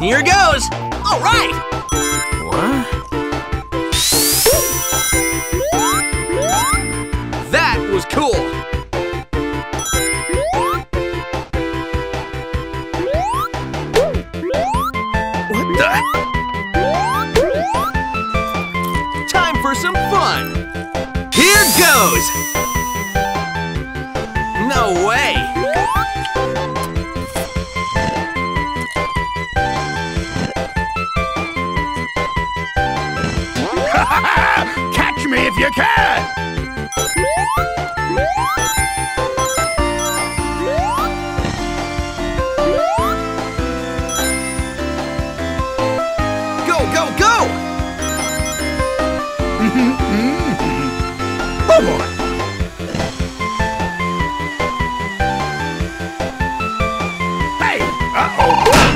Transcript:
Here goes! All right! What? That was cool! What the? Time for some fun! Here goes! No way! Catch me if you can! Go, go, go! oh boy! Hey! Uh-oh!